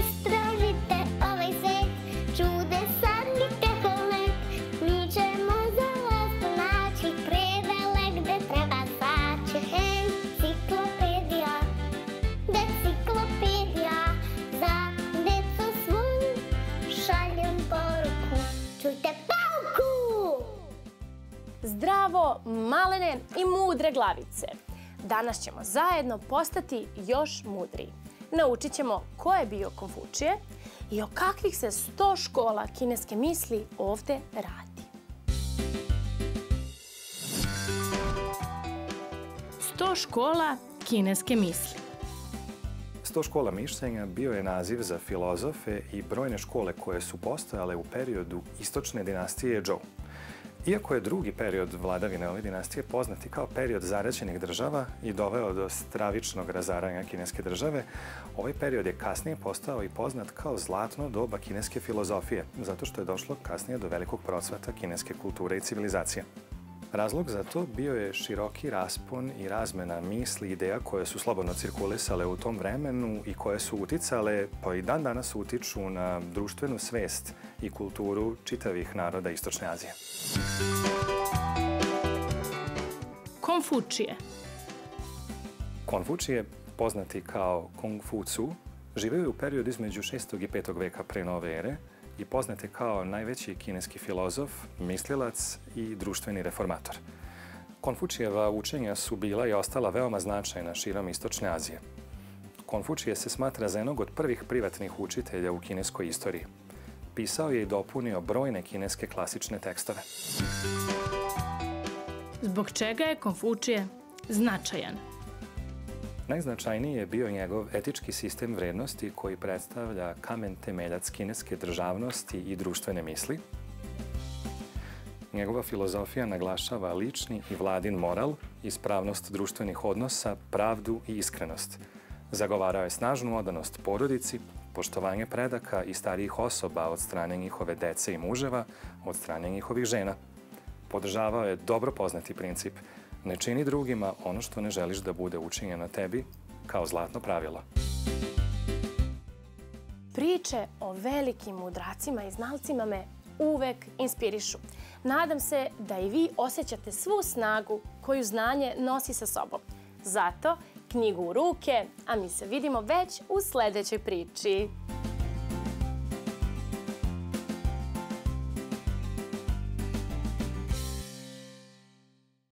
Istražite ovaj svet, čudesan i tako lep. Mi ćemo za vas naći predele gde treba saći. Enciklopedija, deciklopedija, za decu svu šaljem poruku. Čujte pauku! Zdravo, malene i mudre glavice! Danas ćemo zajedno postati još mudriji. Naučit ćemo ko je bio Konfučije i o kakvih se sto škola kineske misli ovde radi. Sto škola kineske misli. Sto škola mišljenja bio je naziv za filozofe i brojne škole koje su postojale u periodu istočne dinastije Zhou. Iako je drugi period vladavine ove dinastije poznati kao period zaraćenih država i doveo do stravičnog razaranja kineske države, ovaj period je kasnije postao i poznat kao zlatno doba kineske filozofije, zato što je došlo kasnije do velikog procvata kineske kulture i civilizacije. Razlog za to bio je široki raspon i razmena misli i ideja koje su slobodno cirkulisale u tom vremenu i koje su uticale, pa i dan danas utiču na društvenu svest i kulturu čitavih naroda Istočne Azije. Konfučije. Konfučije, poznati kao Kung Fu Tzu, živeo je u periodu između 6. i 5. veka pre nove ere i poznat je kao najveći kineski filozof, mislilac i društveni reformator. Konfučijeva učenja su bila i ostala veoma značajna širom Istočne Azije. Konfučije se smatra za jednog od prvih privatnih učitelja u kineskoj istoriji. Pisao je i dopunio brojne kineske klasične tekstove. Zbog čega je Konfučije značajan? Najznačajniji je bio njegov etički sistem vrednosti koji predstavlja kamen temeljac kineske državnosti i društvene misli. Njegova filozofija naglašava lični i vladin moral, ispravnost društvenih odnosa, pravdu i iskrenost. Zagovarao je snažnu odanost porodici, poštovanje predaka i starijih osoba od strane njihove dece i muževa, od strane njihovih žena. Podržavao je dobro poznati princip – Ne čini drugima ono što ne želiš da bude učinjeno tebi kao zlatno pravilo. Priče o velikim mudracima i znalcima me uvek inspirišu. Nadam se da i vi osjećate svu snagu koju znanje nosi sa sobom. Zato knjigu u ruke, a mi se vidimo već u sledećoj priči.